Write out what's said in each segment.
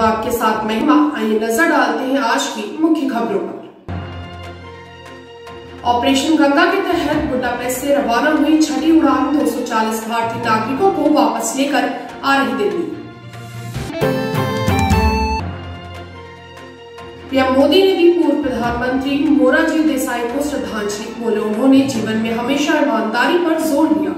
हूँ आपके साथ महिमा आइए नज़र डालते हैं आज की मुख्य खबरों पर। ऑपरेशन गंगा के तहत बुडापेस्ट से रवाना हुई छठी उड़ान 240 भारतीय नागरिकों को वापस लेकर आ रही दिल्ली। पीएम मोदी ने दी पूर्व प्रधानमंत्री मोरारजी देसाई को श्रद्धांजलि, बोले उन्होंने जीवन में हमेशा ईमानदारी पर ज़ोर दिया।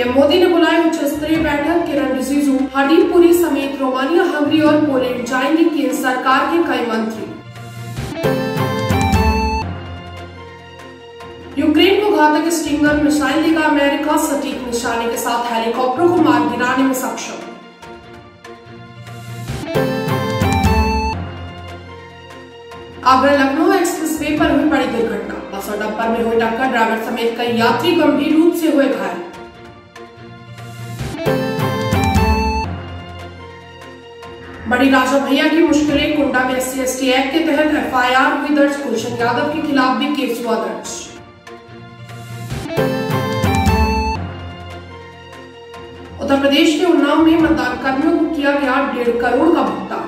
पीएम मोदी ने बुलाई उच्च स्तरीय बैठक किरण रिजिजू हडीपुरी समेत रोमानिया, हंगरी और पोलैंड जाएँगे केंद्र सरकार के कई मंत्री। यूक्रेन को घातक स्टिंगर मिसाइल देगा अमेरिका, सटीक निशाने के साथ हेलीकॉप्टरों को मार गिराने में सक्षम। आगरा लखनऊ एक्सप्रेस वे पर हुई बड़ी दुर्घटना, बस और डब्बर में हुई टक्कर, ड्राइवर समेत कई यात्री गंभीर रूप से हुए घायल। बड़ी राजा भैया की मुश्किलें, कुंडा में एस सी एक्ट के तहत एफआईआर हुई दर्ज गुलशन यादव के खिलाफ भी केस हुआ दर्ज। उत्तर प्रदेश के उन्नाव में मतदान कर्मियों को किया गया डेढ़ करोड़ का भुगतान।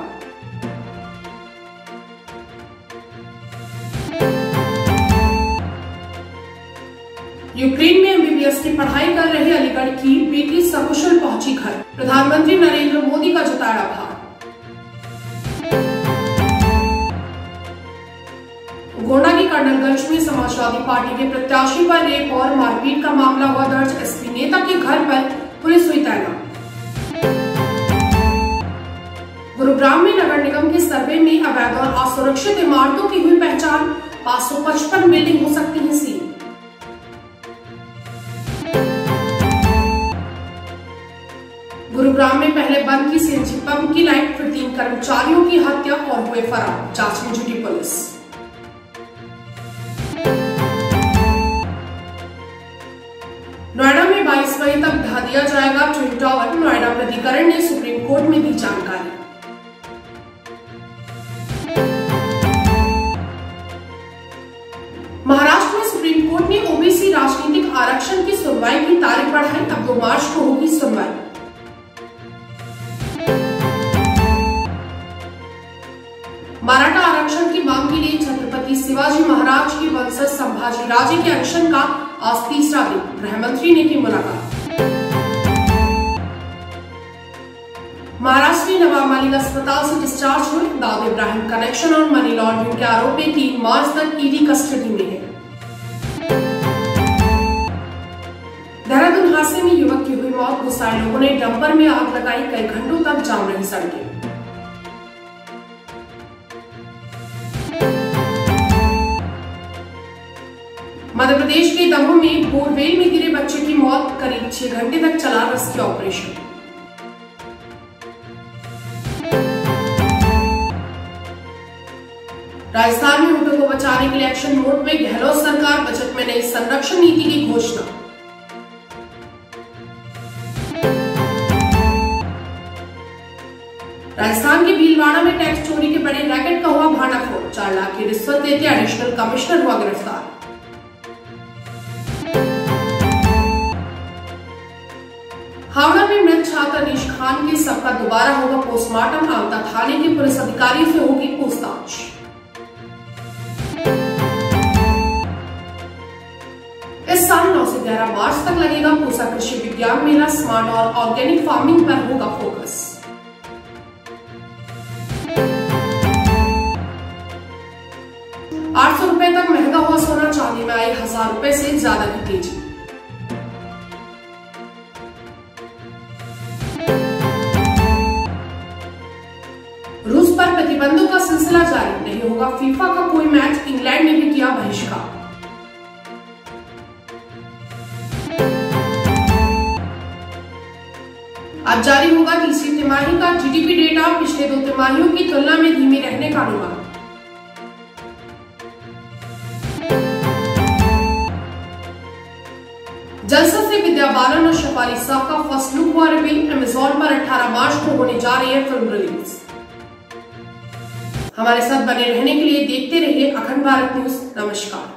यूक्रेन में एमबीबीएस की पढ़ाई कर रहे अलीगढ़ की बेटी सकुशल पहुँची घर। प्रधानमंत्री नरेंद्र मोदी का जताया आभार। गोंडा की कर्नलगंज में समाजवादी पार्टी के प्रत्याशी पर रेप और मारपीट का मामला हुआ दर्ज। एसपी नेता के घर पर पुलिस हुई तैनात। गुरुग्राम में नगर निगम के सर्वे में अवैध और असुरक्षित इमारतों की हुई पहचान। पाँच सौ पचपन बिल्डिंग हो सकती है सील। गुरुग्राम में पहले बंद की सीएनजी पंप की लाइट, फिर तीन कर्मचारियों की हत्या और हुए फरार। जाँच में जुटी पुलिस। मई तक ढा दिया जाएगा। ट्विन टावर नोएडा प्राधिकरण ने सुप्रीम कोर्ट में दी जानकारी। महाराष्ट्र में सुप्रीम कोर्ट ने ओबीसी राजनीतिक आरक्षण की सुनवाई की तारीख बढ़ाई। अब दो मार्च को होगी सुनवाई। मराठा आरक्षण की मांग के लिए छत्रपति शिवाजी महाराज के वंशज संभाजी राजे के अनशन का आज तीसरा दिन गृह मंत्री ने की मुलाकात। महाराष्ट्र के नवाब मालिक अस्पताल से डिस्चार्ज हुए दाऊद इब्राहिम कनेक्शन और मनी लॉन्ड्रिंग के आरोपी तीन मार्च तक ईडी कस्टडी में है। देहरादून हादसे में युवक की हुई मौत, गुस्साए लोगों ने डंपर में आग लगाई, कई घंटों तक जाम रही सड़कें। मध्य प्रदेश के दमोह में बोरवेल में गिरे बच्चे की मौत, करीब छह घंटे तक चला रेस्क्यू ऑपरेशन। राजस्थान में ऊँटों को बचाने के लिए एक्शन मोड में गहलोत सरकार, बजट में नई संरक्षण नीति की घोषणा। राजस्थान के भीलवाड़ा में टैक्स चोरी के बड़े रैकेट का हुआ भांडाफोड़। चार लाख की रिश्वत लेते एडिशनल कमिश्नर हुआ गिरफ़्तार। खान के सबका दोबारा होगा पोस्टमार्टम आमता थाने के पुलिस अधिकारी से होगी पूछताछ। इस साल 9 से 11 मार्च तक लगेगा पूसा कृषि विज्ञान मेला, स्मार्ट और ऑर्गेनिक फ़ार्मिंग पर होगा फोकस। आठ सौ रुपए तक महँगा हुआ सोना चांदी में आई हज़ार रुपए से ज़्यादा की तेज़ी। प्रतिबंधों का सिलसिला जारी नहीं होगा। फीफा का कोई मैच इंग्लैंड ने भी किया बहिष्कार। अब जारी होगा तीसरी तिमाही का जीडीपी डेटा पिछले दो तिमाहियों की तुलना में धीमी रहने का अनुमान। जलसा से विद्या बालन और शफाली साहब का फ़र्स्ट लुक हुआ रिवील। अमेजोन पर 18 मार्च को होने जा रही है फ़िल्म रिलीज़। हमारे साथ बने रहने के लिए देखते रहिए अखंड भारत न्यूज़। नमस्कार।